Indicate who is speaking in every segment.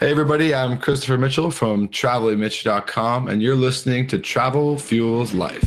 Speaker 1: Hey, everybody, I'm Christopher Mitchell from travelingmitch.com, and you're listening to Travel Fuels Life.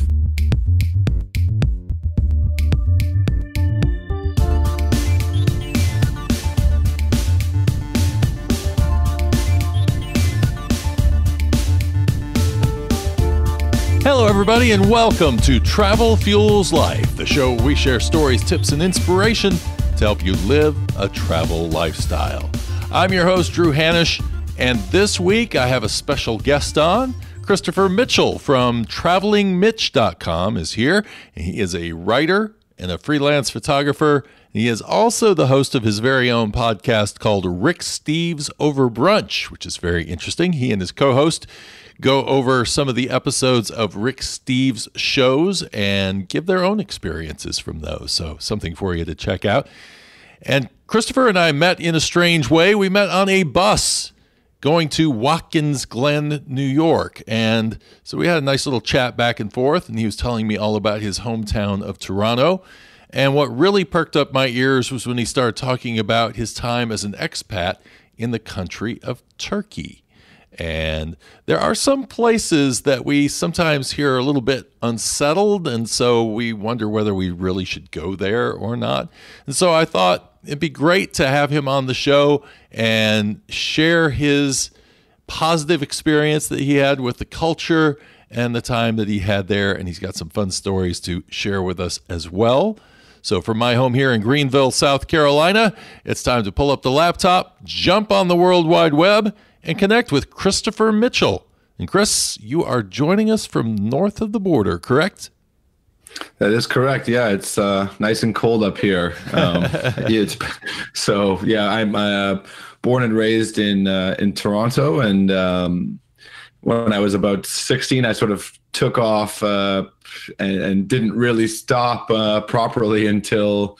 Speaker 2: Hello, everybody, and welcome to Travel Fuels Life, the show where we share stories, tips, and inspiration to help you live a travel lifestyle. I'm your host, Drew Hannish, and this week I have a special guest on. Christopher Mitchell from travelingmitch.com is here. He is a writer and a freelance photographer. He is also the host of his very own podcast called Rick Steves Over Brunch, which is very interesting. He and his co host go over some of the episodes of Rick Steves' shows and give their own experiences from those. So, something for you to check out. And Christopher and I met in a strange way. We met on a bus going to Watkins Glen, New York. And so we had a nice little chat back and forth, and he was telling me all about his hometown of Toronto. And what really perked up my ears was when he started talking about his time as an expat in the country of Turkey. And there are some places that we sometimes hear a little bit unsettled, and so we wonder whether we really should go there or not. And so I thought it'd be great to have him on the show and share his positive experience that he had with the culture and the time that he had there. And he's got some fun stories to share with us as well. So, from my home here in Greenville, South Carolina, it's time to pull up the laptop, jump on the World Wide Web, and connect with Christopher Mitchell. And Chris, you are joining us from north of the border, correct?
Speaker 1: That is correct. Yeah, it's uh, nice and cold up here. Um, it's, so yeah, I'm uh, born and raised in uh, in Toronto, and um, when I was about 16, I sort of took off uh, and, and, didn't really stop uh, properly until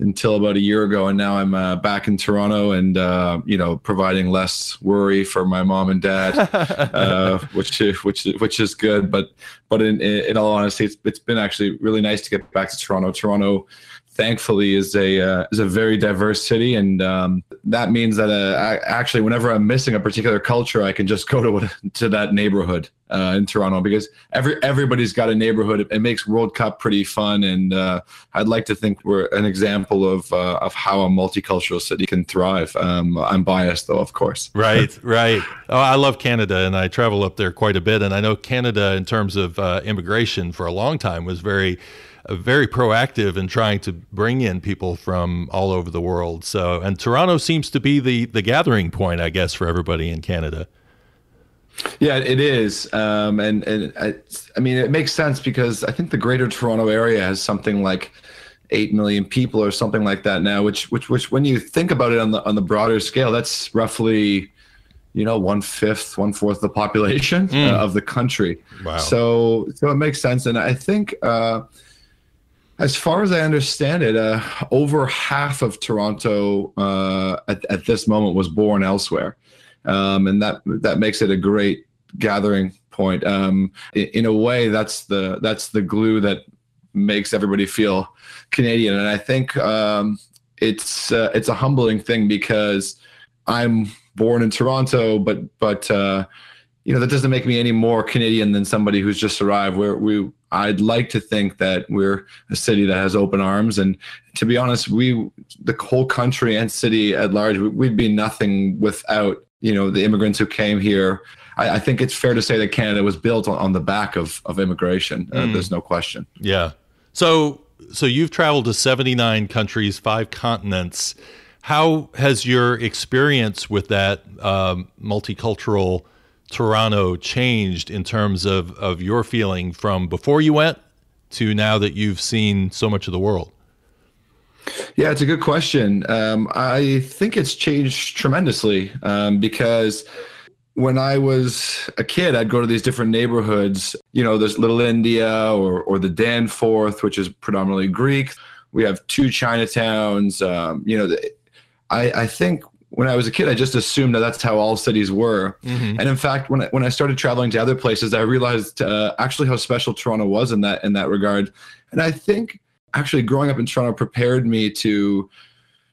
Speaker 1: until about a year ago, and now I'm uh, back in Toronto, and uh, you know, providing less worry for my mom and dad, uh, which which which is good. But but in in all honesty, it's, it's been actually really nice to get back to Toronto. Toronto thankfully is a uh, is a very diverse city, and um, that means that uh, I, actually, whenever I'm missing a particular culture, I can just go to to that neighborhood uh, in Toronto because every everybody's got a neighborhood. It, it makes World Cup pretty fun, and uh, I'd like to think we're an example of uh, of how a multicultural city can thrive. Um, I'm biased, though, of course.
Speaker 2: Right, right. Oh, I love Canada, and I travel up there quite a bit, and I know Canada, in terms of uh, immigration, for a long time was very very proactive in trying to bring in people from all over the world. So, and Toronto seems to be the the gathering point, I guess, for everybody in Canada.
Speaker 1: Yeah, it is, um, and and I, I mean it makes sense because I think the Greater Toronto area has something like eight million people or something like that now. Which which which when you think about it on the on the broader scale, that's roughly you know one fifth one fourth the population mm. uh, of the country wow. so so it makes sense and i think uh, as far as I understand it, uh, over half of Toronto uh, at, at, this moment was born elsewhere, um, and that that makes it a great gathering point. Um, in, in, a way, that's the that's the glue that makes everybody feel Canadian, and I think um, it's uh, it's a humbling thing because I'm born in Toronto, but but uh, you know that doesn't make me any more Canadian than somebody who's just arrived. Where we I'd like to think that we're a city that has open arms. And to be honest, we, the whole country and city at large, we'd be nothing without, you know, the immigrants who came here. I, I think it's fair to say that Canada was built on, on the back of, of immigration. Uh, mm. There's no question.
Speaker 2: Yeah. So, so you've traveled to 79 countries, five continents. How has your experience with that um, multicultural Toronto changed in terms of, of your feeling from before you went to now that you've seen so much of the world?
Speaker 1: Yeah, it's a good question. Um, I think it's changed tremendously um, because when I was a kid, I'd go to these different neighborhoods. You know, there's Little India or, or the Danforth, which is predominantly Greek. We have two Chinatowns. Um, you know, I, I think when I was a kid, I just assumed that that's how all cities were. Mm-hmm. And in fact, when I, when I started traveling to other places, I realized uh, actually how special Toronto was in that in that regard. And I think actually growing up in Toronto prepared me to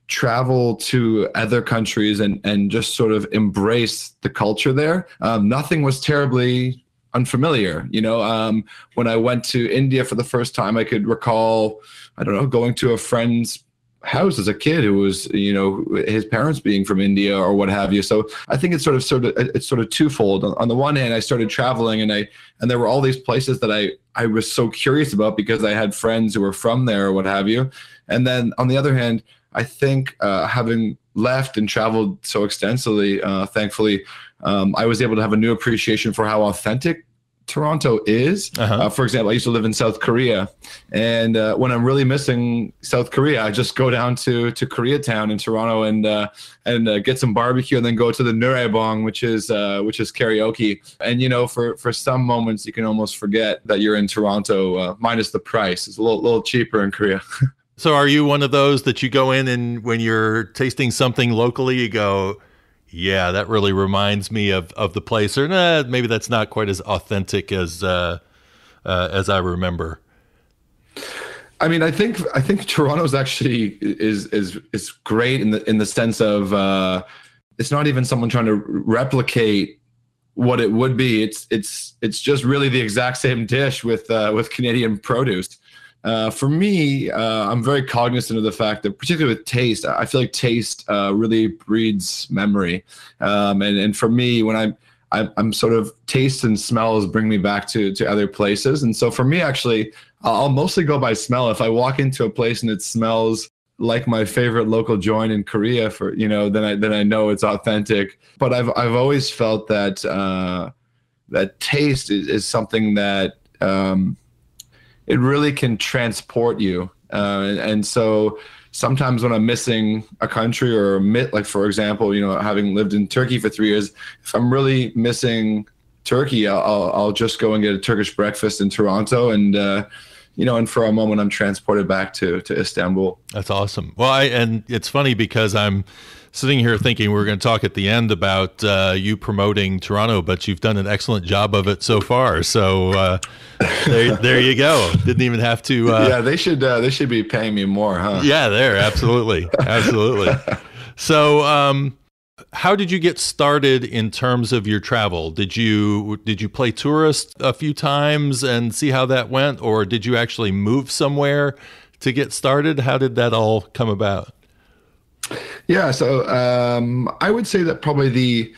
Speaker 1: travel to other countries and and just sort of embrace the culture there. Um, nothing was terribly unfamiliar. You know, um, when I went to India for the first time, I could recall, I don't know, going to a friend's house as a kid who was you know his parents being from India or what have you. So I think it's sort of sort of it's sort of twofold. On the one hand, I started traveling and I and there were all these places that I I was so curious about because I had friends who were from there or what have you. And then on the other hand, I think uh, having left and traveled so extensively, uh, thankfully, um, I was able to have a new appreciation for how authentic Toronto is. Uh-huh. Uh, for example, I used to live in South Korea, and uh, when I'm really missing South Korea, I just go down to to Koreatown in Toronto and uh, and uh, get some barbecue, and then go to the Noraebang, which is uh, which is karaoke. And you know, for for some moments, you can almost forget that you're in Toronto, uh, minus the price. It's a little little cheaper in Korea.
Speaker 2: so, are you one of those that you go in and when you're tasting something locally, you go? Yeah, that really reminds me of, of the place. Or nah, maybe that's not quite as authentic as uh, uh, as I remember.
Speaker 1: I mean, I think I think Toronto's actually is is is great in the in the sense of uh, it's not even someone trying to replicate what it would be. It's it's it's just really the exact same dish with uh, with Canadian produce. Uh, for me, uh, I'm very cognizant of the fact that, particularly with taste, I feel like taste uh, really breeds memory. Um, and and for me, when I'm I'm sort of taste and smells bring me back to to other places. And so for me, actually, I'll mostly go by smell. If I walk into a place and it smells like my favorite local joint in Korea, for you know, then I then I know it's authentic. But I've I've always felt that uh, that taste is, is something that um, it really can transport you. Uh, and, and, so sometimes when I'm missing a country or a mit, like for example, you know, having lived in Turkey for three years, if I'm really missing Turkey, I'll, I'll just go and get a Turkish breakfast in Toronto and, uh, you know, and for a moment I'm transported back to, to Istanbul.
Speaker 2: That's awesome. Well, I, and it's funny because I'm, sitting here thinking we are going to talk at the end about uh, you promoting Toronto, but you've done an excellent job of it so far. So uh, there, there you go. Didn't even have to.
Speaker 1: Uh, yeah, they should. Uh, they should be paying me more, huh?
Speaker 2: Yeah, there, absolutely, absolutely. So, um, how did you get started in terms of your travel? Did you did you play tourist a few times and see how that went, or did you actually move somewhere to get started? How did that all come about?
Speaker 1: Yeah, so um, I would say that probably the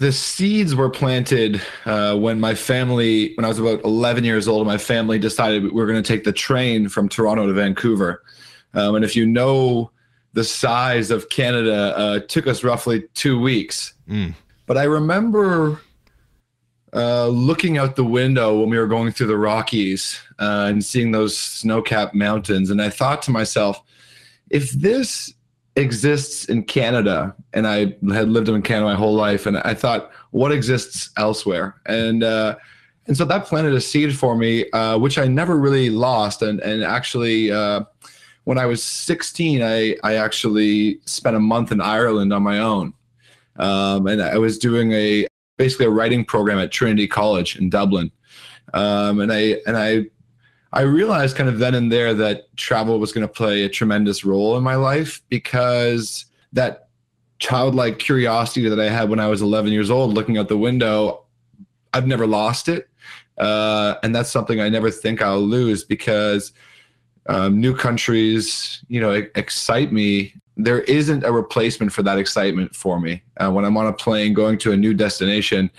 Speaker 1: the seeds were planted uh, when my family, when I was about 11 years old, my family decided we were going to take the train from Toronto to Vancouver. Um, and if you know the size of Canada, uh, it took us roughly two weeks. Mm. But I remember uh, looking out the window when we were going through the Rockies uh, and seeing those snow-capped mountains, and I thought to myself, if this exists in Canada, and I had lived in Canada my whole life, and I thought, what exists elsewhere? And uh, and so that planted a seed for me, uh, which I never really lost. And and actually, uh, when I was 16, I I actually spent a month in Ireland on my own, um, and I was doing a basically a writing program at Trinity College in Dublin, um, and I and I I realized kind of then and there that travel was going to play a tremendous role in my life because that childlike curiosity that I had when I was 11 years old, looking out the window, I've never lost it. Uh, and that's something I never think I'll lose because um, new countries, you know, excite me. There isn't a replacement for that excitement for me. Uh, when I'm on a plane going to a new destination,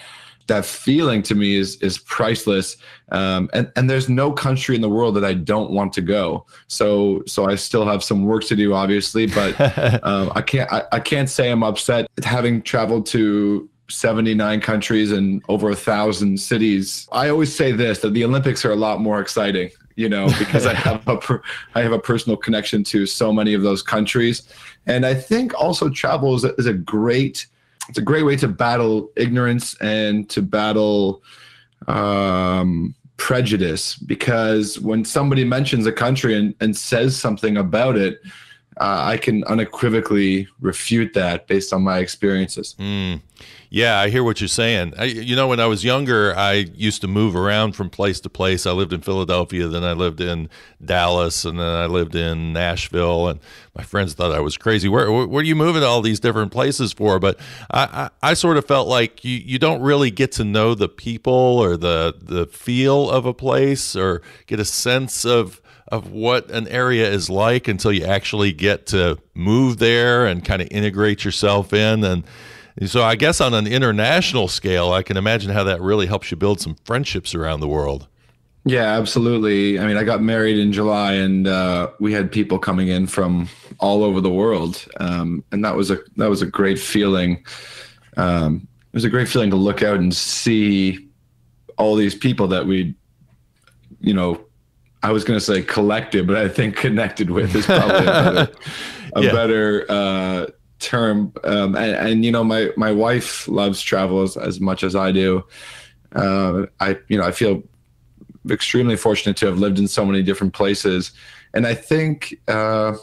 Speaker 1: that feeling to me is is priceless. Um, and and there's no country in the world that I don't want to go. So so I still have some work to do, obviously, but um, I can't I, I can't say I'm upset having traveled to 79 countries and over a thousand cities. I always say this that the Olympics are a lot more exciting, you know, because I have a per, I have a personal connection to so many of those countries, and I think also travel is a, is a great it's a great way to battle ignorance and to battle um, prejudice because when somebody mentions a country and, and says something about it, uh, I can unequivocally refute that based on my experiences.
Speaker 2: Mm. Yeah, I hear what you're saying. I, you know, when I was younger, I used to move around from place to place. I lived in Philadelphia, then I lived in Dallas, and then I lived in Nashville. And my friends thought I was crazy. Where, where are you moving to all these different places for? But I, I, I sort of felt like you, you don't really get to know the people or the the feel of a place or get a sense of of what an area is like until you actually get to move there and kind of integrate yourself in and so I guess on an international scale, I can imagine how that really helps you build some friendships around the world.
Speaker 1: Yeah, absolutely. I mean, I got married in July, and uh, we had people coming in from all over the world, um, and that was a that was a great feeling. Um, it was a great feeling to look out and see all these people that we, you know, I was going to say collected, but I think connected with is probably a better, a yeah. better uh, term. Um, and, and, you know, my my wife loves travel as, as much as I do. Uh, I you know I feel extremely fortunate to have lived in so many different places, and I think uh,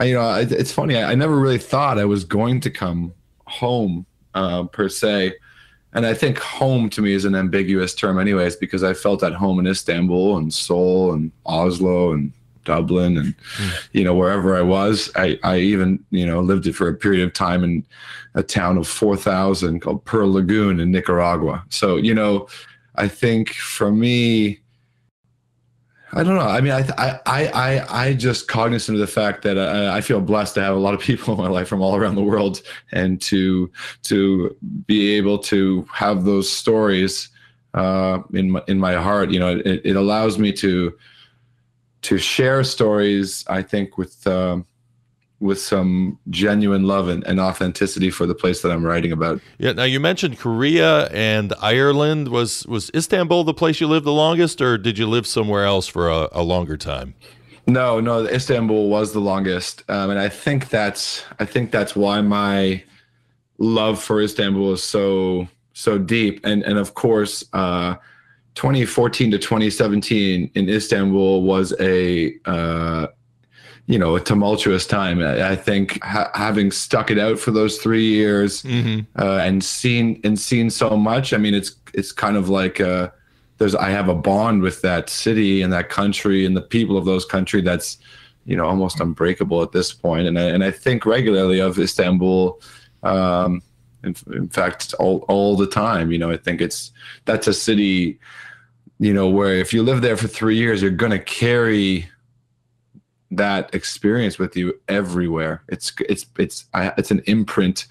Speaker 1: I, you know it's funny. I, I, never really thought I was going to come home uh, per se. And I think home to me is an ambiguous term, anyways, because I felt at home in Istanbul and Seoul and Oslo and Dublin and mm. you know wherever I was. I, I even you know lived it for a period of time in a town of four thousand called Pearl Lagoon in Nicaragua. So you know, I think for me, I don't know. I mean, I I I I just cognizant of the fact that I, I feel blessed to have a lot of people in my life from all around the world, and to to be able to have those stories uh, in my, in my heart. You know, it, it allows me to to share stories. I think with um, with some genuine love and, and, authenticity for the place that I'm writing about.
Speaker 2: Yeah. Now you mentioned Korea and Ireland. Was was Istanbul the place you lived the longest, or did you live somewhere else for a, a longer time?
Speaker 1: No, no. Istanbul was the longest, um, and I think that's I think that's why my love for Istanbul is so so deep. And and of course, uh, 2014 to 2017 in Istanbul was a uh, you know a tumultuous time. I, I think ha- having stuck it out for those three years mm-hmm. uh, and seen and seen so much. I mean, it's it's kind of like uh, there's I have a bond with that city and that country and the people of those country that's you know almost unbreakable at this point. And I, and I think regularly of Istanbul. Um, in, in fact, all all the time. You know, I think it's that's a city you know, where if you live there for three years, you're going to carry that experience with you everywhere. It's it's it's I, it's an imprint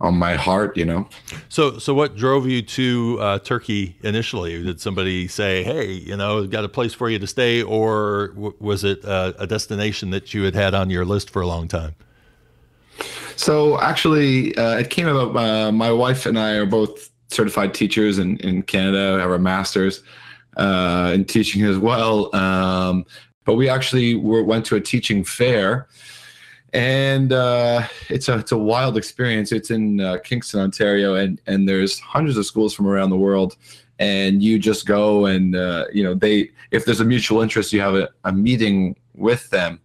Speaker 1: on my heart, you know.
Speaker 2: So so what drove you to uh, Turkey initially? Did somebody say, "Hey, you know, got a place for you to stay," or w- was it uh, a destination that you had had on your list for a long time?
Speaker 1: So actually, uh, it came about. Uh, my wife and I are both certified teachers in in Canada. Have our masters uh, in teaching as well. Um, but we actually were, went to a teaching fair, and uh, it's a it's a wild experience. It's in uh, Kingston, Ontario, and and there's hundreds of schools from around the world. And you just go and uh, you know they if there's a mutual interest, you have a, a meeting with them.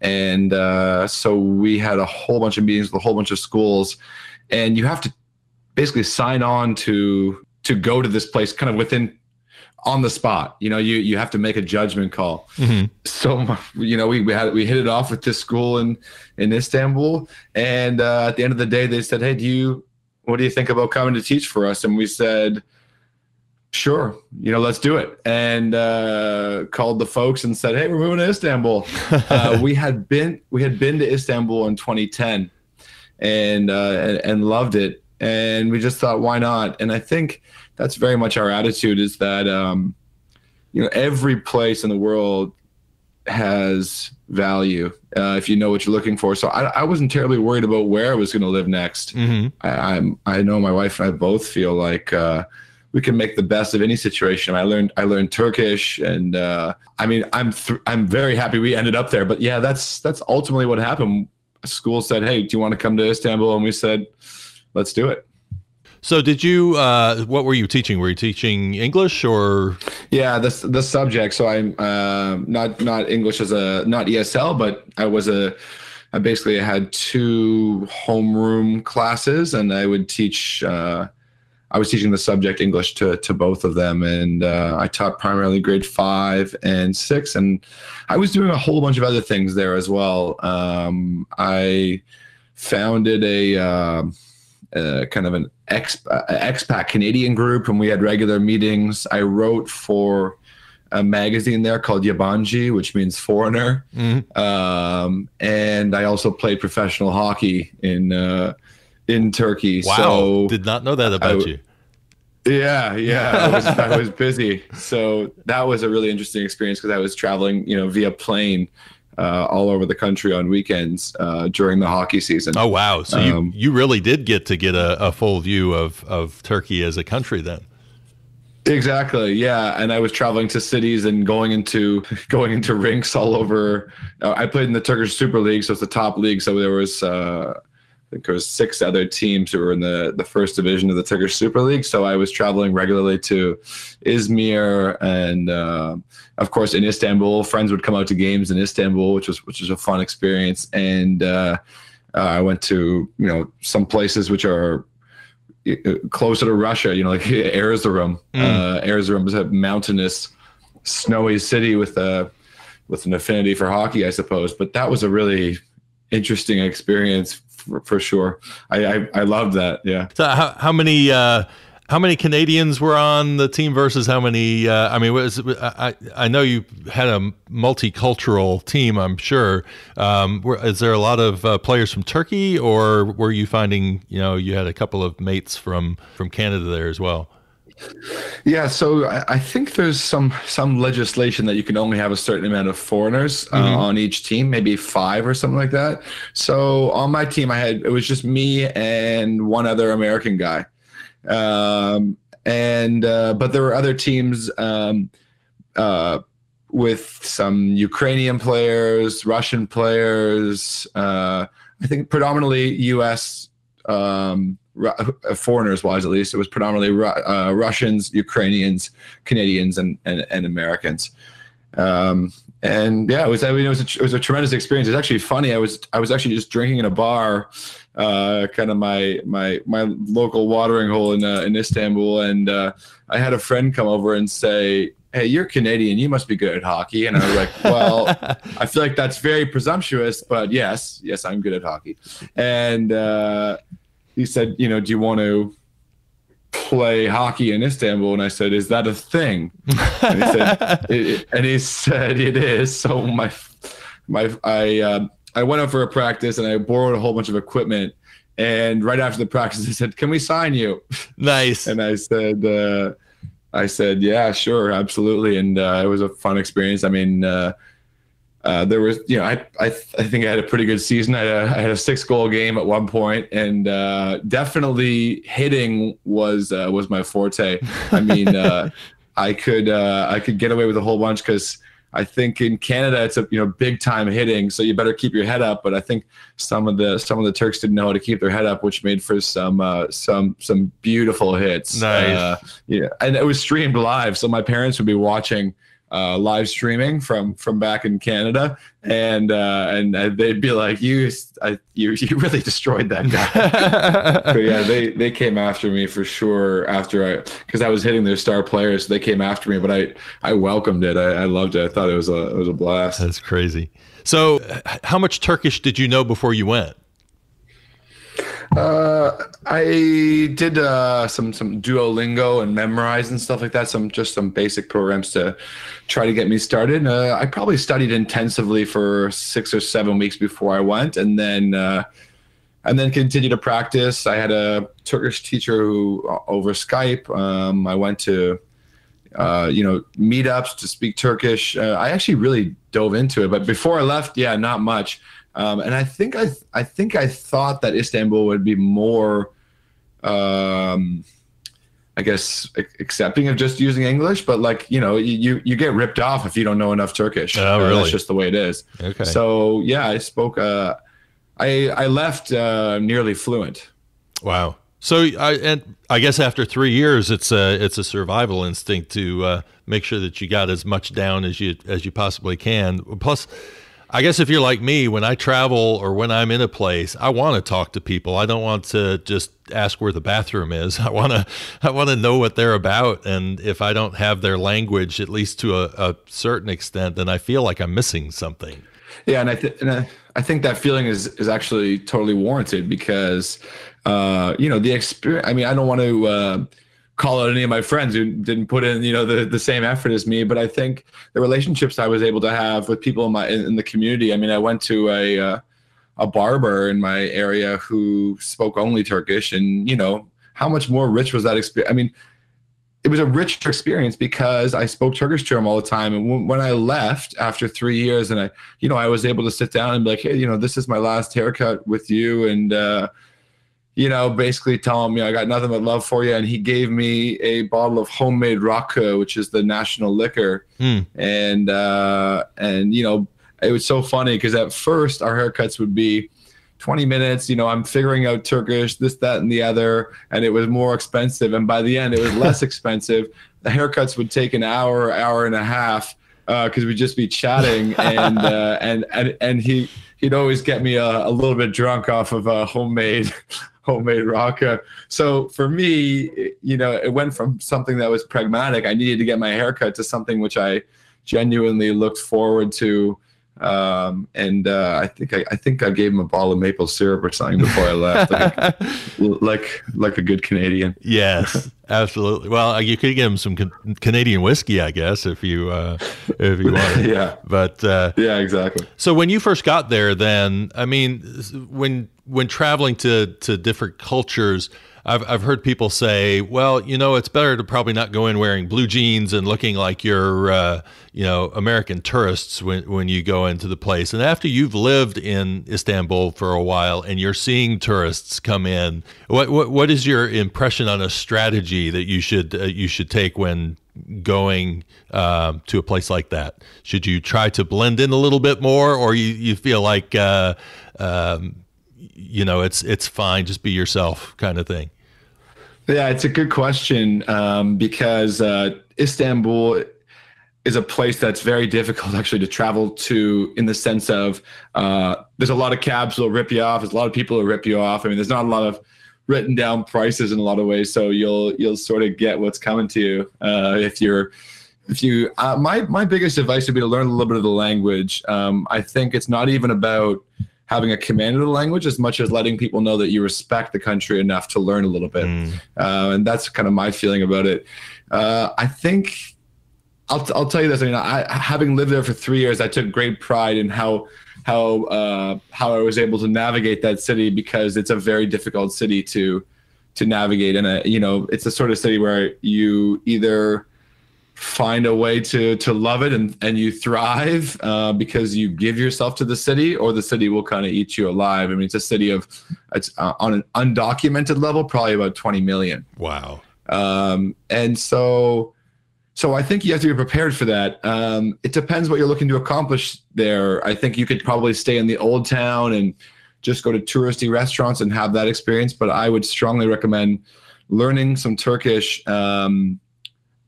Speaker 1: And uh, so we had a whole bunch of meetings with a whole bunch of schools, and you have to basically sign on to to go to this place kind of within on the spot. You know, you you have to make a judgment call. Mm-hmm. So you know, we we had we hit it off with this school in in Istanbul, and uh, at the end of the day, they said, "Hey, do you what do you think about coming to teach for us?" And we said. Sure, you know, let's do it. And uh, called the folks and said, "Hey, we're moving to Istanbul." uh, we had been we had been to Istanbul in 2010, and, uh, and and loved it. And we just thought, why not? And I think that's very much our attitude is that um, you know every place in the world has value uh, if you know what you're looking for. So I, I wasn't terribly worried about where I was going to live next. Mm-hmm. I, am I know my wife and I both feel like uh, we can make the best of any situation. I learned I learned Turkish, and uh, I mean I'm th- I'm very happy we ended up there. But yeah, that's that's ultimately what happened. School said, "Hey, do you want to come to Istanbul?" And we said, "Let's do it."
Speaker 2: So, did you? Uh, what were you teaching? Were you teaching English or?
Speaker 1: Yeah, the the subject. So I'm uh, not not English as a not ESL, but I was a I basically had two homeroom classes, and I would teach. Uh, I was teaching the subject English to to both of them, and uh, I taught primarily grade five and six, and I was doing a whole bunch of other things there as well. Um, I founded a, uh, a, kind of an exp- expat Canadian group, and we had regular meetings. I wrote for a magazine there called Yabancı, which means foreigner. Mm-hmm. Um, and I also played professional hockey in uh, in Turkey.
Speaker 2: Wow, so did not know that about I, you.
Speaker 1: Yeah, yeah, I was, I was busy, so that was a really interesting experience because I was traveling, you know, via plane. Uh, all over the country on weekends uh, during the hockey season.
Speaker 2: Oh wow! So um, you you really did get to get a, a full view of of Turkey as a country then.
Speaker 1: Exactly. Yeah, and I was traveling to cities and going into going into rinks all over. Uh, I played in the Turkish Super League, so it's the top league. So there was uh, I think there was six other teams who were in the the first division of the Turkish Super League. So I was traveling regularly to Izmir and uh, of course in Istanbul. Friends would come out to games in Istanbul, which was which was a fun experience. And uh, uh, I went to you know some places which are closer to Russia, you know, like Erzurum. Mm. Uh, Erzurum is a mountainous, snowy city with a with an affinity for hockey, I suppose. But that was a really interesting experience for, for sure. I, I I loved that. Yeah.
Speaker 2: So how how many uh, how many Canadians were on the team versus how many? Uh, I mean, was, I I know you had a multicultural team. I'm sure. Um, were, is there a lot of uh, players from Turkey, or were you finding you know you had a couple of mates from from Canada there as well?
Speaker 1: Yeah, so I think there's some some legislation that you can only have a certain amount of foreigners uh, mm-hmm. on each team, maybe five or something like that. So on my team, I had it was just me and one other American guy. Um, and uh, but there were other teams um, uh, with some Ukrainian players, Russian players. Uh, I think predominantly U.S. Um, foreigners wise at least it was predominantly uh, russians ukrainians canadians and, and, and americans um, and yeah it was I mean, it was, a, it was a tremendous experience it's actually funny i was i was actually just drinking in a bar uh, kind of my my my local watering hole in uh, in Istanbul, and uh, I had a friend come over and say, "Hey, you're Canadian. You must be good at hockey." And I was like, "Well, I feel like that's very presumptuous, but yes, yes, I'm good at hockey." And uh, he said, "You know, do you want to?" play hockey in Istanbul and I said is that a thing and he said it, and he said it is so my my I um, I went out for a practice and I borrowed a whole bunch of equipment. And right after the practice, they said, "Can we sign you?"
Speaker 2: Nice.
Speaker 1: and I said, uh, "I said, yeah, sure, absolutely." And uh, it was a fun experience. I mean, uh, uh there was, you know, I, I, I think I had a pretty good season. I had a, I had a six goal game at one point, and uh, definitely hitting was uh, was my forte. I mean, I could I could get away with a whole bunch because I think in Canada it's a you know big time hitting, so you better keep your head up. But I think some of the some of the Turks didn't know how to keep their head up, which made for some uh, some some beautiful hits.
Speaker 2: Nice. Uh,
Speaker 1: yeah, and it was streamed live, so my parents would be watching uh, live streaming from from back in Canada, and uh, and they'd be like, "You, I, you, you really destroyed that guy." so yeah, they they came after me for sure after I because I was hitting their star players. So they came after me, but I I welcomed it. I, I loved it. I thought it was a it was a blast.
Speaker 2: That's crazy. So, how much Turkish did you know before you went?
Speaker 1: Uh, I did uh, some some Duolingo and memorize and stuff like that. Some just some basic programs to try to get me started. Uh, I probably studied intensively for six or seven weeks before I went, and then uh, and then continued to practice. I had a Turkish teacher who uh, over Skype. Um, I went to uh, you know meetups to speak Turkish. I actually really dove into it, but before I left, yeah, not much. Um, and I think I I think I thought that Istanbul would be more, um, I guess, accepting of just using English. But like you know, you you get ripped off if you don't know enough Turkish.
Speaker 2: Oh, really? Uh,
Speaker 1: that's just the way it is.
Speaker 2: Okay.
Speaker 1: So yeah, I spoke. Uh, I I left uh, nearly fluent.
Speaker 2: Wow. So I and I guess after three years, it's a it's a survival instinct to uh, make sure that you got as much down as you as you possibly can. Plus, I guess if you're like me, when I travel or when I'm in a place, I want to talk to people. I don't want to just ask where the bathroom is. I want to, I want to know what they're about. And if I don't have their language, at least to a, a certain extent, then I feel like I'm missing something.
Speaker 1: Yeah, and I, th- and I, I think that feeling is is actually totally warranted because, uh, you know, the experience. I mean, I don't want to. Uh, call out any of my friends who didn't put in you know the, the same effort as me but i think the relationships i was able to have with people in my in, in the community i mean i went to a uh, a barber in my area who spoke only turkish and you know how much more rich was that experience i mean it was a richer experience because I spoke Turkish to him all the time. And when I left after three years, and I, you know, I was able to sit down and be like, hey, you know, this is my last haircut with you, and uh, you know, basically tell him, you know, I got nothing but love for you. And he gave me a bottle of homemade Rakı, which is the national liquor. Mm. And, uh, and, you know, it was so funny because at first our haircuts would be 20 minutes, you know, I'm figuring out Turkish, this, that, and the other. And it was more expensive. And by the end, it was less expensive. The haircuts would take an hour, hour and a half because uh, we'd just be chatting. and, uh, and, and, and he, he'd always get me a, a little bit drunk off of a homemade homemade Rakı. So for me, you know, it went from something that was pragmatic. I needed to get my haircut to something which I genuinely looked forward to um, and uh, I think I, I, think I gave him a bottle of maple syrup or something before I left, like, like like a good Canadian.
Speaker 2: Yes, absolutely. Well, you could give him some Canadian whiskey, I guess, if you uh, if you want.
Speaker 1: yeah,
Speaker 2: but uh,
Speaker 1: yeah, exactly.
Speaker 2: So when you first got there, then I mean, when when traveling to to different cultures I've, I've heard people say, well, you know, it's better to probably not go in wearing blue jeans and looking like you're, uh, you know, American tourists when, when you go into the place. And after you've lived in Istanbul for a while and you're seeing tourists come in, what, what, what is your impression on a strategy that you should, uh, you should take when going um, to a place like that? Should you try to blend in a little bit more, or you, you feel like uh, um, you know it's it's fine, just be yourself, kind of thing?
Speaker 1: Yeah, it's a good question um, because uh, Istanbul is a place that's very difficult actually to travel to in the sense of uh, there's a lot of cabs will rip you off. There's a lot of people who rip you off. I mean, there's not a lot of written down prices in a lot of ways, so you'll you'll sort of get what's coming to you uh, if you're if you. Uh, my my biggest advice would be to learn a little bit of the language. Um, I think it's not even about having a command of the language as much as letting people know that you respect the country enough to learn a little bit. Mm. Uh, and that's kind of my feeling about it. Uh, I think I'll, I'll tell you this. I mean, I, having lived there for three years, I took great pride in how how uh, how I was able to navigate that city because it's a very difficult city to to navigate, and you know, it's a sort of city where you either find a way to to love it and and you thrive uh, because you give yourself to the city or the city will kind of eat you alive. I mean it's a city of it's uh, on an undocumented level probably about 20 million.
Speaker 2: Wow.
Speaker 1: Um, and so so i think you have to be prepared for that. Um, it depends what you're looking to accomplish there. I think you could probably stay in the old town and just go to touristy restaurants and have that experience but i would strongly recommend learning some turkish um,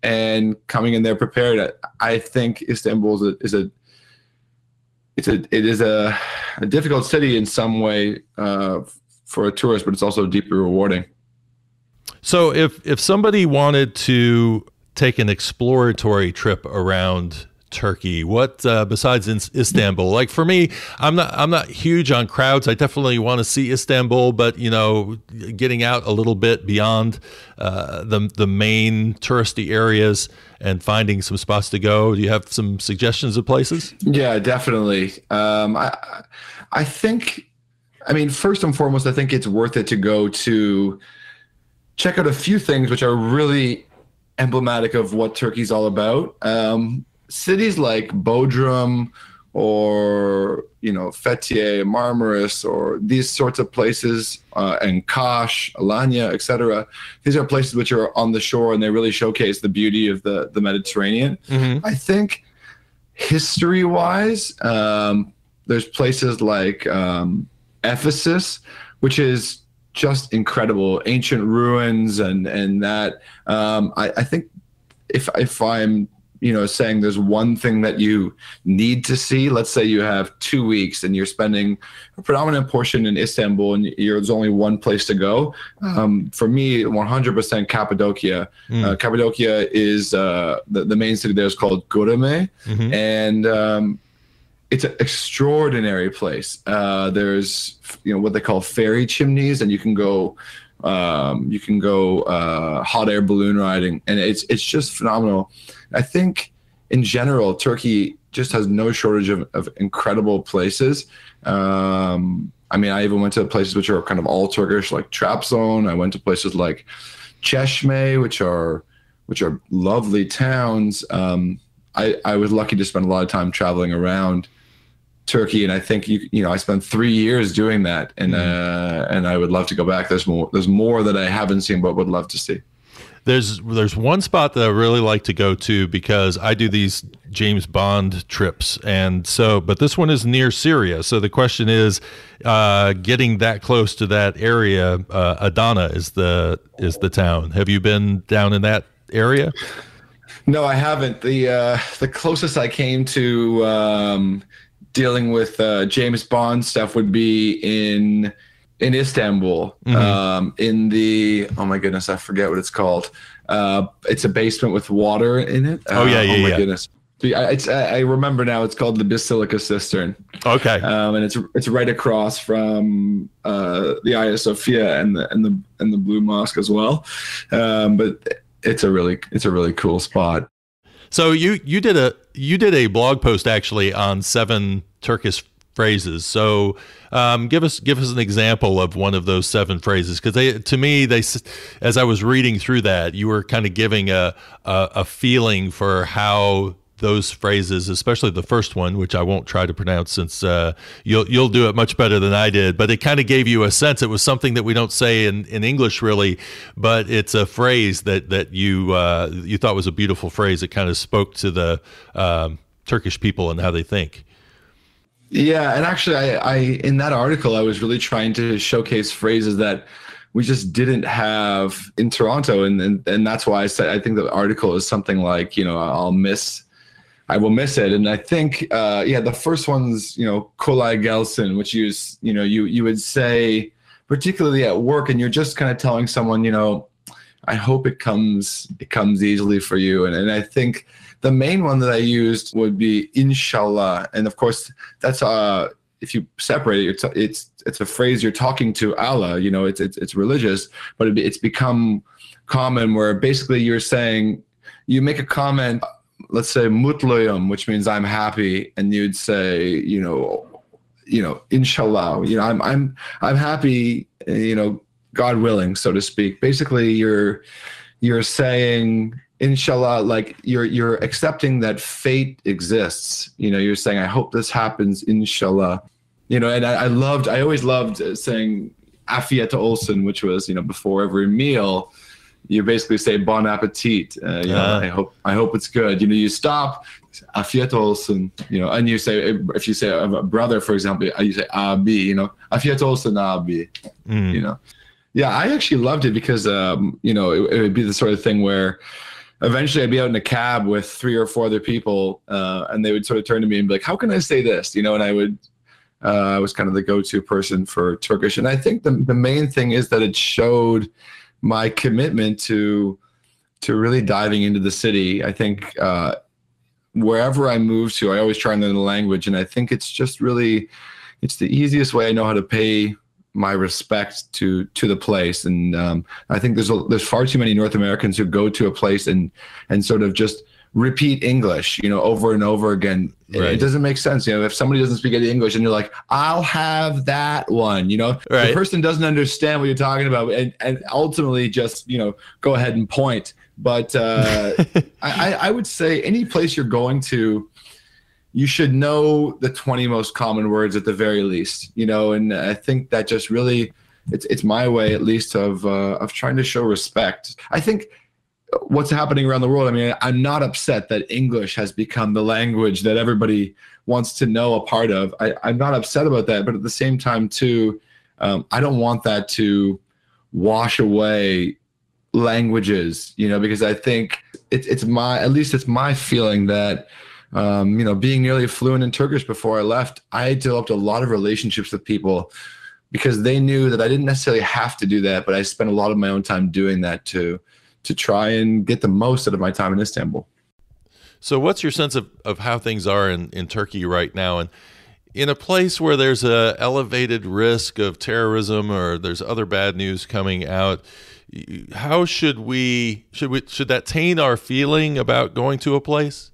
Speaker 1: and coming in there prepared. I think Istanbul is a, is a it's a it is a, a difficult city in some way uh, for a tourist, but it's also deeply rewarding.
Speaker 2: So if if somebody wanted to take an exploratory trip around Turkey? What uh, besides in Istanbul? Like for me, I'm not I'm not huge on crowds. I definitely want to see Istanbul, but you know, getting out a little bit beyond uh, the the main touristy areas and finding some spots to go. Do you have some suggestions of places?
Speaker 1: Yeah, definitely. Um, I I think. I mean, first and foremost, I think it's worth it to go to check out a few things which are really emblematic of what Turkey's all about. Um, cities like Bodrum or you know Fethiye, Marmaris, or these sorts of places, uh, and Kaş, Alanya, etc. These are places which are on the shore and they really showcase the beauty of the the Mediterranean. Mm-hmm. I think history-wise, um, there's places like um, Ephesus, which is just incredible, ancient ruins, and and that um, I, I think if if I'm you know saying there's one thing that you need to see. Let's say you have two weeks and you're spending a predominant portion in istanbul and there's only one place to go. Um, for me 100% cappadocia. Mm. uh, cappadocia is uh, the, the main city there is called Göreme, mm-hmm. and um, it's an extraordinary place. Uh, there's you know what they call fairy chimneys and you can go um, you can go uh, hot air balloon riding and it's it's just phenomenal I think in general, Turkey just has no shortage of, of incredible places. Um, I mean, I even went to places which are kind of all Turkish, like Trabzon. I went to places like Çeşme, which are which are lovely towns. Um, I, I was lucky to spend a lot of time traveling around Turkey, and I think you you know I spent three years doing that, and mm-hmm. uh, and I would love to go back. There's more there's more that I haven't seen, but would love to see.
Speaker 2: There's there's one spot that I really like to go to because I do these James Bond trips, and so but this one is near Syria. So the question is, uh, getting that close to that area. Uh, Adana is the is the town. Have you been down in that area?
Speaker 1: No, I haven't. the uh, The closest I came to um, dealing with uh, James Bond stuff would be in in Istanbul, mm-hmm. um, in the oh my goodness, I forget what it's called. Uh, it's a basement with water in it.
Speaker 2: oh yeah, uh, yeah,
Speaker 1: oh my
Speaker 2: yeah.
Speaker 1: goodness. It's, I remember now. It's called the Basilica Cistern.
Speaker 2: Okay,
Speaker 1: um, and it's it's right across from uh, the Hagia Sophia and the and the and the Blue Mosque as well. Um, but it's a really it's a really cool spot.
Speaker 2: So you you did a you did a blog post actually on seven Turkish phrases. So um, give us give us an example of one of those seven phrases because to me they as I was reading through that you were kind of giving a, a, a feeling for how those phrases, especially the first one, which I won't try to pronounce since uh, you'll you'll do it much better than I did. But it kind of gave you a sense. It was something that we don't say in, in English really, but it's a phrase that that you uh, you thought was a beautiful phrase. It kind of spoke to the um, Turkish people and how they think.
Speaker 1: Yeah, and actually, I, I in that article, I was really trying to showcase phrases that we just didn't have in Toronto, and and, and that's why I said I think the article is something like you know I'll miss, I will miss it, and I think uh, yeah the first one's you know kolay gelsin, which you you know you you would say particularly at work, and you're just kind of telling someone you know I hope it comes it comes easily for you, and and I think the main one that I used would be inshallah, and of course that's uh if you separate it, it's it's it's a phrase you're talking to Allah. You know, it's it's it's religious, but it, it's become common where basically you're saying you make a comment. Let's say mutluyum, which means I'm happy, and you'd say, you know, you know, inshallah, you know, I'm I'm I'm happy, you know, God willing, so to speak. Basically, you're you're saying inshallah like you're you're accepting that fate exists. You know you're saying i hope this happens inshallah. You know and i, I loved i always loved saying afiyet olsun which was you know before every meal you basically say bon appetit. Uh, you know i hope i hope it's good. You know you stop afiyet olsun you know and you say if you say a brother for example you say abi you know afiyet olsun abi mm. you know. Yeah i actually loved it because um, you know it, it would be the sort of thing where eventually I'd be out in a cab with three or four other people, uh, and they would sort of turn to me and be like, "How can I say this?" You know, and I would. Uh, I was kind of the go-to person for Turkish, and I think the the main thing is that it showed my commitment to to really diving into the city. I think uh, wherever I move to, I always try and learn the language, and I think it's just really it's the easiest way I know how to pay my respect to to the place and um, i think there's a, there's far too many north americans who go to a place and and sort of just repeat english you know over and over again right. it, doesn't make sense you know if somebody doesn't speak any english and you're like i'll have that one you know right. the person doesn't understand what you're talking about and and ultimately just you know go ahead and point but uh, I, I would say any place you're going to you should know the 20 most common words at the very least you know and i think that just really it's it's my way at least of uh, of trying to show respect. I think what's happening around the world i mean i'm not upset that english has become the language that everybody wants to know a part of. I, i'm not upset about that but at the same time too um, i don't want that to wash away languages, you know, because I think it's it's my at least it's my feeling that um, you know, being nearly fluent in Turkish before I left, I developed a lot of relationships with people because they knew that I didn't necessarily have to do that, but I spent a lot of my own time doing that to to try and get the most out of my time in Istanbul.
Speaker 2: So, what's your sense of, of how things are in, in Turkey right now? And in a place where there's a elevated risk of terrorism or there's other bad news coming out, how should we should we should that taint our feeling about going to a place?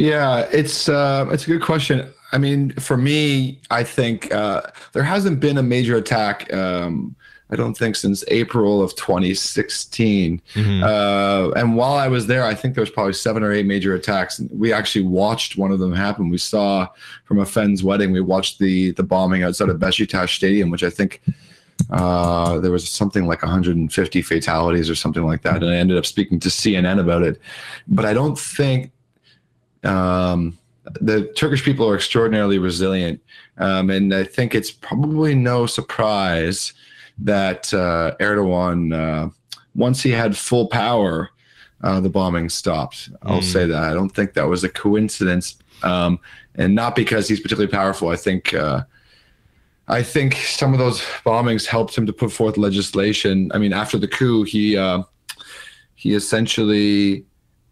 Speaker 1: Yeah, it's uh, it's a good question. I mean, for me, I think uh, there hasn't been a major attack. Um, I don't think since April of 2016. Mm-hmm. Uh, and while I was there, I think there was probably seven or eight major attacks. We actually watched one of them happen. We saw from a friend's wedding. We watched the the bombing outside of Besiktas Stadium, which I think uh, there was something like 150 fatalities or something like that. And I ended up speaking to CNN about it. But I don't think um, the Turkish people are extraordinarily resilient. Um, and I think it's probably no surprise that uh, Erdogan, uh, once he had full power, uh, the bombing stopped. I'll mm. say that. I don't think that was a coincidence. Um, and not because he's particularly powerful. I think uh, I think some of those bombings helped him to put forth legislation. I mean, after the coup, he uh, he essentially,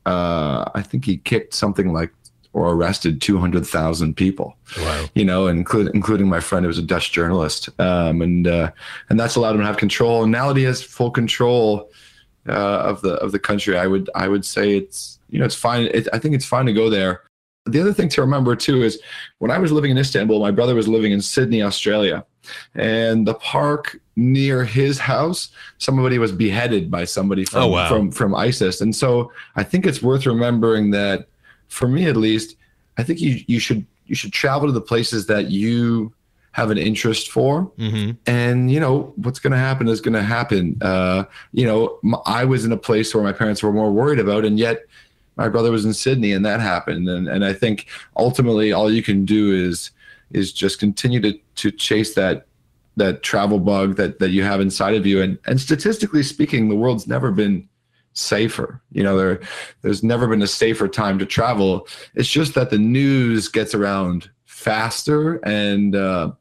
Speaker 1: uh, I think he kicked something like or arrested 200,000 people. Wow. You know, including including my friend who was a Dutch journalist. Um, and uh, and that's allowed him to have control. And now that he has full control uh, of the of the country, I would I would say it's you know it's fine. It, I think it's fine to go there the other thing to remember too is when I was living in Istanbul, my brother was living in Sydney, Australia. And the park near his house, somebody was beheaded by somebody from, oh, wow. from, from ISIS. And so I think it's worth remembering that for me at least, I think you, you should you should travel to the places that you have an interest for mm-hmm. and you know what's going to happen is going to happen uh, you know i was in a place where my parents were more worried about and yet my brother was in Sydney and that happened. And and I think ultimately all you can do is is just continue to to chase that that travel bug that that you have inside of you. And and statistically speaking, the world's never been safer. You know, there there's never been a safer time to travel. It's just that the news gets around faster and uh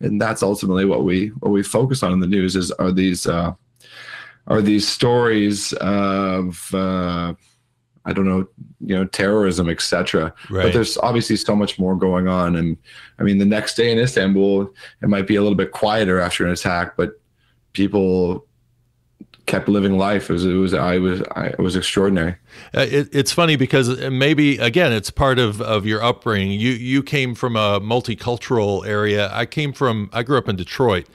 Speaker 1: and that's ultimately what we what we focus on in the news is are these uh are these stories of uh I don't know, you know, terrorism, etc. Right. But there's obviously so much more going on, and I mean, the next day in Istanbul, it might be a little bit quieter after an attack, but people kept living life. It was, it was I was, I, it was extraordinary.
Speaker 2: Uh, it, it's funny because maybe again, it's part of of your upbringing. You you came from a multicultural area. I came from, I grew up in Detroit.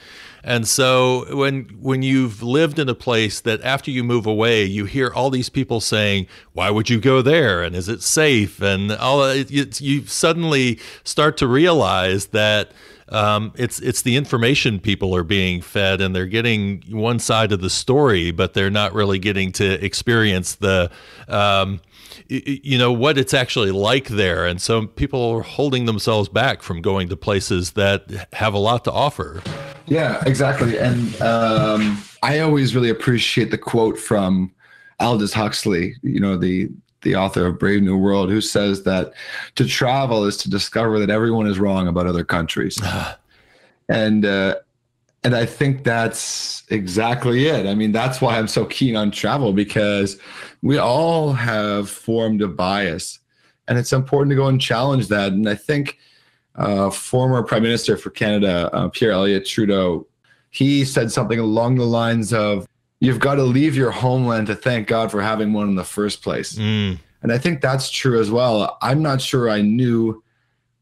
Speaker 2: And so when when you've lived in a place that after you move away, you hear all these people saying, "Why would you go there?" and "Is it safe?" and all it, it, you suddenly start to realize that um, it's it's the information people are being fed, and they're getting one side of the story, but they're not really getting to experience the. Um, you know what it's actually like there and so people are holding themselves back from going to places that have a lot to offer
Speaker 1: yeah exactly and um, i always really appreciate the quote from aldous huxley you know the the author of brave new world who says that to travel is to discover that everyone is wrong about other countries and uh, and I think that's exactly it. I mean, that's why I'm so keen on travel because we all have formed a bias, and it's important to go and challenge that. And I think uh, former Prime Minister for Canada, uh, Pierre Elliott Trudeau, he said something along the lines of, "You've got to leave your homeland to thank God for having one in the first place." Mm. And I think that's true as well. I'm not sure I knew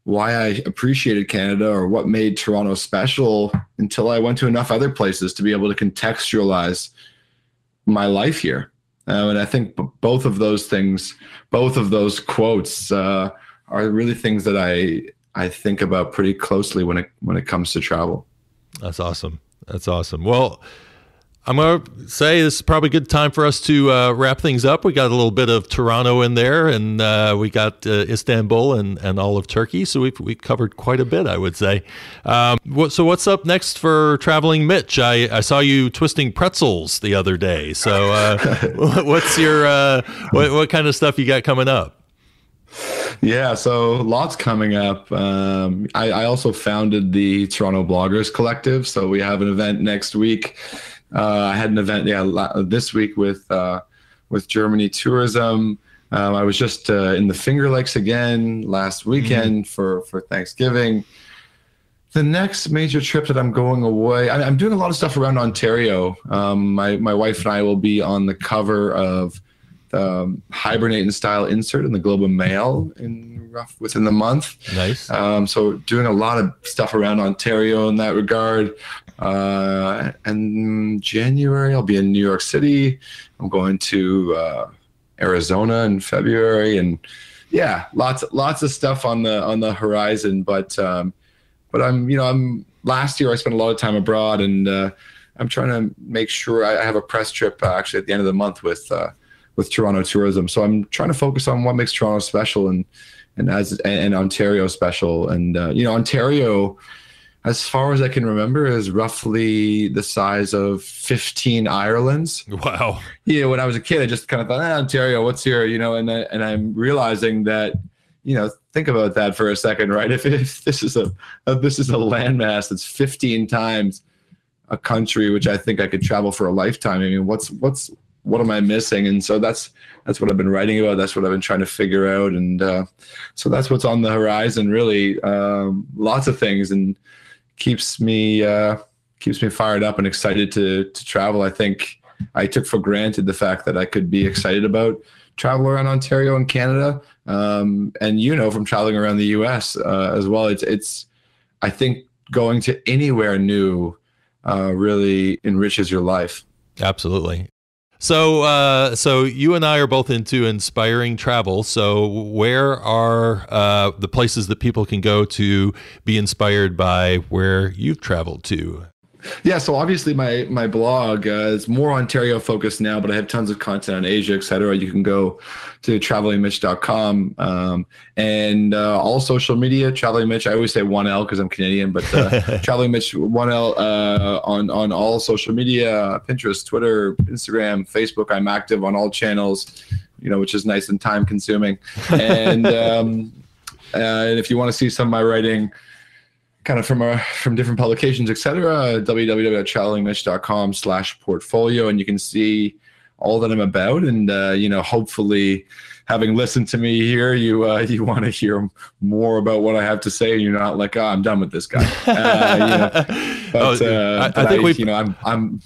Speaker 1: why I appreciated Canada or what made Toronto special until I went to enough other places to be able to contextualize my life here. Uh, and I think b- both of those things, both of those quotes, uh, are really things that I I think about pretty closely when it when it comes to travel.
Speaker 2: That's awesome. That's awesome. Well, I'm going to say this is probably a good time for us to uh, wrap things up. We got a little bit of Toronto in there, and uh, we got uh, Istanbul and, and all of Turkey. So we've, we covered quite a bit, I would say. Um, what, so, what's up next for traveling Mitch? I, I saw you twisting pretzels the other day. So, uh, what's your uh, what, what kind of stuff you got coming up?
Speaker 1: Yeah, so lots coming up. Um, I, I, also founded the Toronto Bloggers Collective. So we have an event next week. Uh, I had an event, yeah, this week with uh, with Germany Tourism. Um, I was just uh, in the Finger Lakes again last mm-hmm. weekend mm. for for Thanksgiving. The next major trip that I'm going away, I, am doing a lot of stuff around Ontario. Um, my my wife and I will be on the cover of um, hibernate in style insert in the Globe and Mail in rough within the month.
Speaker 2: Nice.
Speaker 1: Um, so doing a lot of stuff around Ontario in that regard. Uh, and January I'll be in New York City. I'm going to uh, Arizona in February, and yeah, lots lots of stuff on the on the horizon. But um, but I'm you know I'm last year I spent a lot of time abroad and. Uh, I'm trying to make sure I have a press trip uh, actually at the end of the month with uh, with Toronto tourism. So I'm trying to focus on what makes Toronto special and and as and, Ontario special. And uh, you know, Ontario, as far as I can remember, is roughly the size of 15 Ireland's.
Speaker 2: Wow.
Speaker 1: Yeah, when I was a kid, I just kind of thought, ah, Ontario, what's here? You know, and I, and I'm realizing that you know think about that for a second right if, if this is a, a this is a landmass that's 15 times a country which i think i could travel for a lifetime i mean what's what's what am I missing? And so that's that's what I've been writing about. That's what I've been trying to figure out. And uh, so that's what's on the horizon. Really, um, lots of things, and keeps me uh, keeps me fired up and excited to to travel. I think I took for granted the fact that I could be excited about travel around Ontario and Canada, um, and you know from traveling around the U.S. Uh, as well. It's it's I think going to anywhere new uh, really enriches your life.
Speaker 2: Absolutely. So, uh, so you and I are both into inspiring travel. So, where are uh, the places that people can go to be inspired by where you've traveled to?
Speaker 1: Yeah, so obviously my my blog uh, is more Ontario focused now, but I have tons of content on Asia, etc. You can go to travelingmitch.com um, and uh, all social media. Traveling Mitch, I always say one L because I'm Canadian, but uh, Traveling Mitch one L uh, on on all social media: Pinterest, Twitter, Instagram, Facebook. I'm active on all channels, you know, which is nice and time consuming. And um, uh, and if you want to see some of my writing kind of from uh, from different publications, etc. www.travelingmitch.com slash portfolio, and you can see all that I'm about. And uh, you know, hopefully, having listened to me here, you uh, you want to hear more about what I have to say, and you're not like, oh, I'm done with this guy. Uh, you know, but, oh, I, I, think we, you know, I'm I'm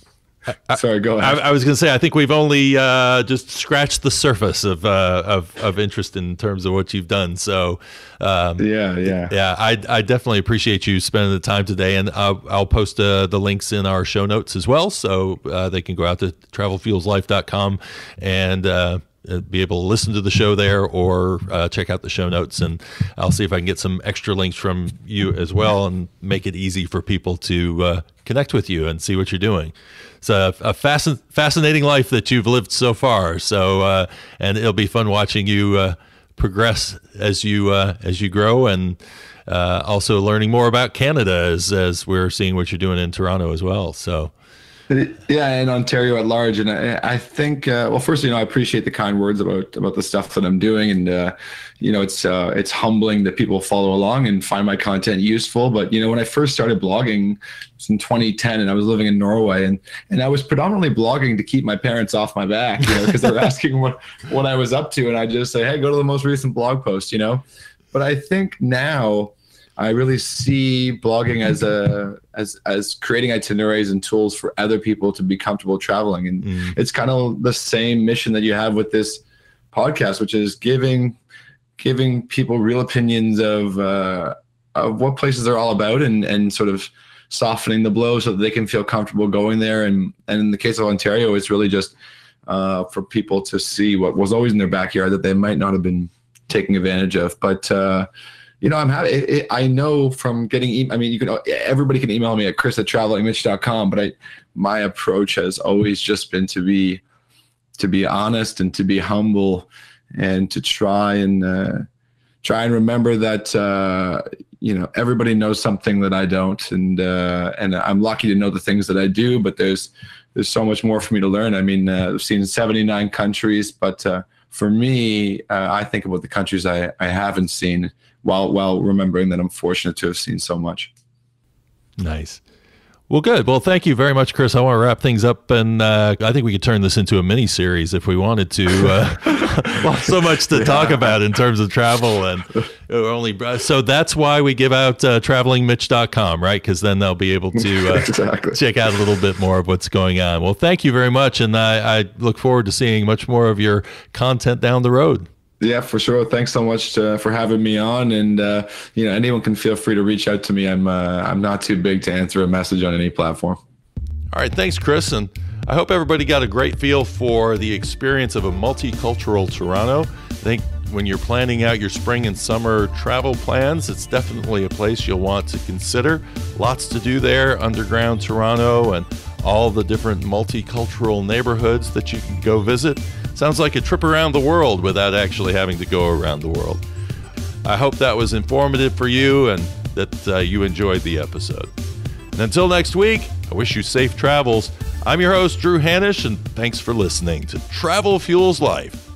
Speaker 1: Sorry, go ahead.
Speaker 2: I, I was going to say, I think we've only uh, just scratched the surface of, uh, of of interest in terms of what you've done. So,
Speaker 1: um, yeah, yeah,
Speaker 2: yeah. I, I definitely appreciate you spending the time today, and I'll, I'll post uh, the links in our show notes as well, so uh, they can go out to travelfuelslife.com and uh, uh, be able to listen to the show there or uh, check out the show notes. And I'll see if I can get some extra links from you as well and make it easy for people to uh, connect with you and see what you're doing. It's a, a fascin- fascinating life that you've lived so far. So, uh, and it'll be fun watching you uh, progress as you uh, as you grow and. also learning more about Canada as, as we're seeing what you're doing in Toronto as well. So
Speaker 1: yeah, and Ontario at large, and I, I think uh, well, first, you know, I appreciate the kind words about about the stuff that I'm doing, and uh, you know, it's uh, it's humbling that people follow along and find my content useful. But you know, when I first started blogging, it was in 2010, and I was living in Norway, and and I was predominantly blogging to keep my parents off my back, you know, because they were asking what what I was up to, and I just say, hey, go to the most recent blog post, you know. But I think now I really see blogging as a as as creating itineraries and tools for other people to be comfortable traveling, and mm. it's kind of the same mission that you have with this podcast, which is giving giving people real opinions of uh, of what places are all about, and and sort of softening the blow so that they can feel comfortable going there. And and in the case of Ontario, it's really just uh, for people to see what was always in their backyard that they might not have been taking advantage of, but. Uh, you know, I'm happy. I know from getting, e- I mean, you can, everybody can email me at chris at travelingmitch.com, but I, my approach has always just been to be, to be honest and to be humble and to try and, uh, try and remember that, uh, you know, everybody knows something that I don't. And, uh, and I'm lucky to know the things that I do, but there's, there's so much more for me to learn. I mean, uh, I've seen 79 countries, but, uh, for me, uh, I think about the countries I, I haven't seen while while remembering that I'm fortunate to have seen so much.
Speaker 2: Nice. Well, good. Well, thank you very much, Chris. I want to wrap things up, and uh, I think we could turn this into a mini series if we wanted to. Uh, so much to yeah. talk about in terms of travel, and only so that's why we give out uh, travelingmitch.com, right? Because then they'll be able to uh, exactly. check out a little bit more of what's going on. Well, thank you very much, and I, I look forward to seeing much more of your content down the road.
Speaker 1: Yeah, for sure. Thanks so much to, uh, for having me on, and uh, you know anyone can feel free to reach out to me. I'm uh, I'm not too big to answer a message on any platform.
Speaker 2: All right, thanks, Chris, and I hope everybody got a great feel for the experience of a multicultural Toronto. I think when you're planning out your spring and summer travel plans, it's definitely a place you'll want to consider. Lots to do there, underground Toronto, and all the different multicultural neighborhoods that you can go visit. Sounds like a trip around the world without actually having to go around the world. I hope that was informative for you and that uh, you enjoyed the episode. And until next week, I wish you safe travels. I'm your host, Drew Hannish, and thanks for listening to Travel Fuels Life.